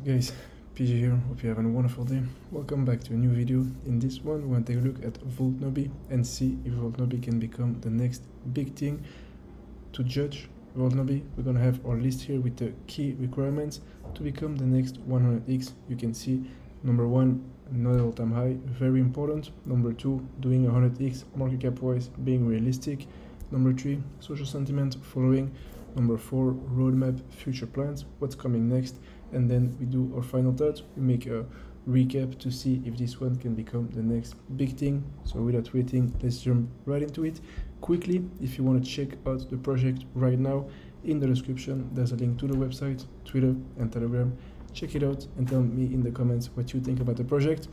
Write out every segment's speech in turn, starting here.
up guys, PJ here, hope you're having a wonderful day. Welcome back to a new video. In this one, we're going to take a look at VoltNobi and see if VoltNobi can become the next big thing. To judge VoltNobi, we're going to have our list here with the key requirements to become the next 100x. You can see number one, not all-time high, very important. Number two, doing 100x market cap wise, being realistic. Number three, social sentiment following. Number four, roadmap, future plans, what's coming next and then we do our final thoughts. We make a recap to see if this one can become the next big thing. So without waiting let's jump right into it. Quickly if you want to check out the project right now in the description there's a link to the website twitter and telegram. Check it out and tell me in the comments what you think about the project.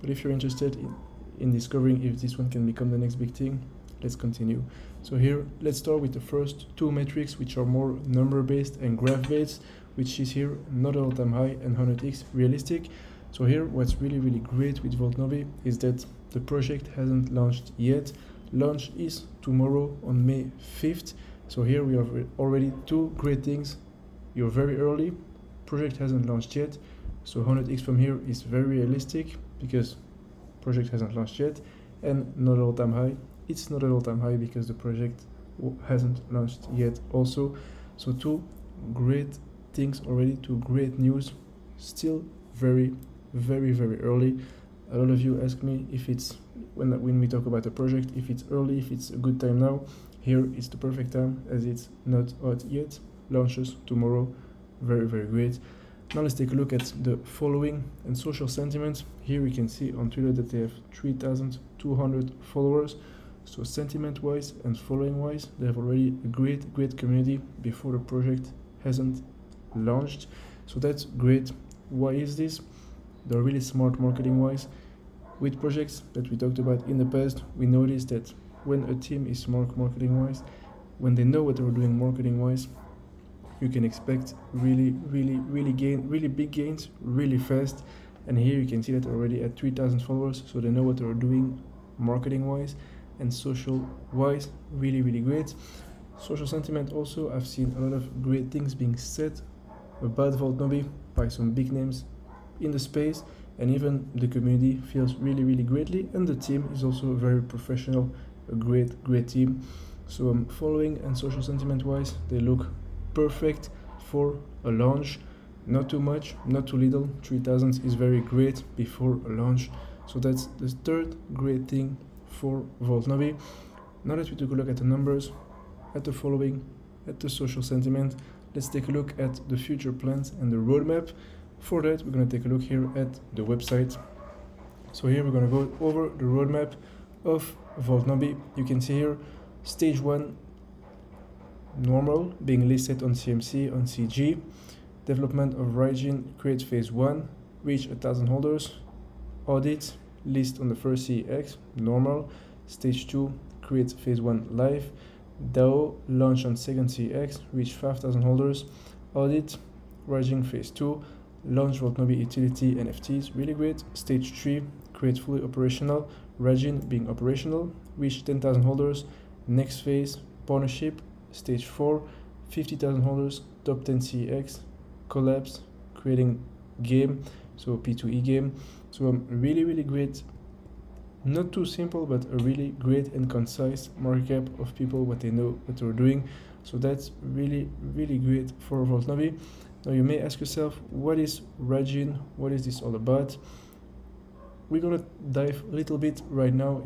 But if you're interested in, in discovering if this one can become the next big thing let's continue. So here let's start with the first two metrics which are more number based and graph based which is here not all-time high and 100x realistic. So here what's really really great with VoltNobi is that the project hasn't launched yet. Launch is tomorrow on May 5th. So here we have already two great things. You're very early, project hasn't launched yet. So 100x from here is very realistic because project hasn't launched yet and not all-time high. It's not an all-time high because the project hasn't launched yet also. So two great things already to great news. Still very very very early. A lot of you ask me if it's when when we talk about a project if it's early if it's a good time now. Here is the perfect time as it's not out yet. Launches tomorrow very very great. Now let's take a look at the following and social sentiment here we can see on twitter that they have 3200 followers. So sentiment wise and following wise they have already a great great community before the project hasn't launched. So that's great. Why is this? They're really smart marketing wise. With projects that we talked about in the past we noticed that when a team is smart marketing wise when they know what they're doing marketing wise you can expect really really really gain really big gains really fast. And here you can see that already at 3000 followers so they know what they're doing marketing wise and social wise. Really really great. Social sentiment also i've seen a lot of great things being said about VoltNobi by some big names in the space and even the community feels really really greatly and the team is also very professional a great great team. So um, following and social sentiment wise they look perfect for a launch. Not too much not too little. 3000 is very great before a launch. So that's the third great thing for VoltNobi now that we took a look at the numbers at the following at the social sentiment let's take a look at the future plans and the roadmap. For that, we're going to take a look here at the website. So here we're going to go over the roadmap of VoltNobi. You can see here stage one normal being listed on CMC on CG. Development of Raijin create phase one, reach a thousand holders. Audit list on the first CEX normal. Stage two create phase one live DAO launch on second CEX, reach 5,000 holders. Audit, rising phase 2, launch VoltNobi utility NFTs, really great. Stage 3, create fully operational. Raijin being operational, reach 10,000 holders. Next phase, partnership. Stage 4, 50,000 holders, top 10 CEX, collapse, creating game, so P2E game. So um, really, really great not too simple but a really great and concise markup of people what they know what they're doing. So that's really really great for VoltNobi now you may ask yourself what is Raijin? What is this all about? We're gonna dive a little bit right now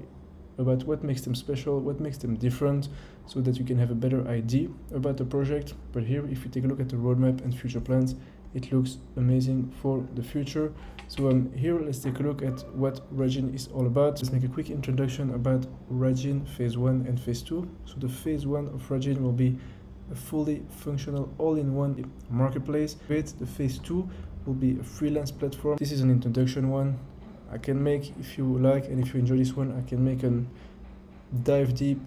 about what makes them special what makes them different so that you can have a better idea about the project. But here if you take a look at the roadmap and future plans it looks amazing for the future. So um, here let's take a look at what Raijin is all about. Let's make a quick introduction about Raijin phase 1 and phase 2 so the phase 1 of Raijin will be a fully functional all-in-one marketplace. But the phase 2 will be a freelance platform. This is an introduction one. I can make if you like and if you enjoy this one I can make a dive deep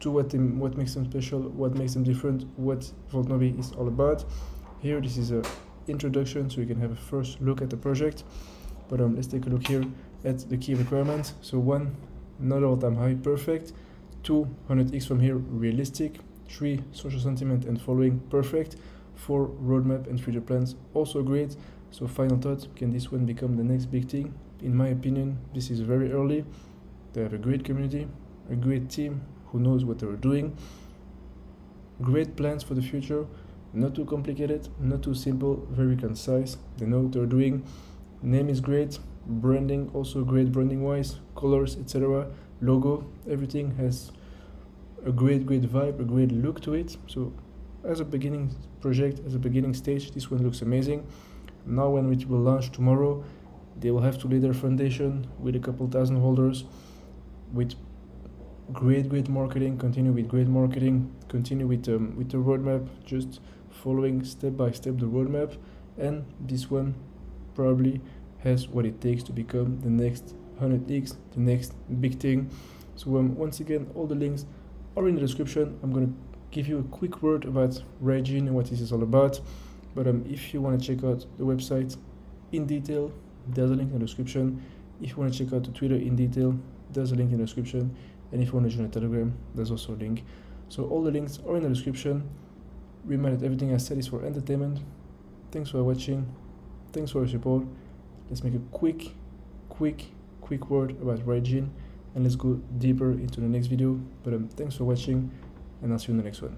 to what them, what makes them special what makes them different what VoltNobi is all about here this is a introduction so you can have a first look at the project. But um, let's take a look here at the key requirements. So one not all time high perfect. Two 100x from here realistic. Three social sentiment and following perfect. Four roadmap and future plans also great. So final thought, can this one become the next big thing? In my opinion, this is very early. They have a great community, a great team who knows what they're doing, great plans for the future, not too complicated, not too simple, very concise. They know what they're doing. Name is great, branding also great branding wise, colors, etc. Logo, everything has a great, great vibe, a great look to it. So as a beginning project, as a beginning stage, this one looks amazing. Now when it will launch tomorrow, they will have to lay their foundation with a couple thousand holders, with great, great marketing, continue with great marketing, continue with um, with the roadmap, just following step by step the roadmap, and this one probably has what it takes to become the next 100x, the next big thing. So um, once again, all the links are in the description. I'm gonna give you a quick word about Raijin and what this is all about. But um, if you want to check out the website in detail, there's a link in the description. If you want to check out the Twitter in detail, there's a link in the description. And if you want to join a Telegram, there's also a link. So all the links are in the description. That everything I said is for entertainment. Thanks for watching. Thanks for your support. Let's make a quick, quick, quick word about Raijin and let's go deeper into the next video. But um, thanks for watching and I'll see you in the next one.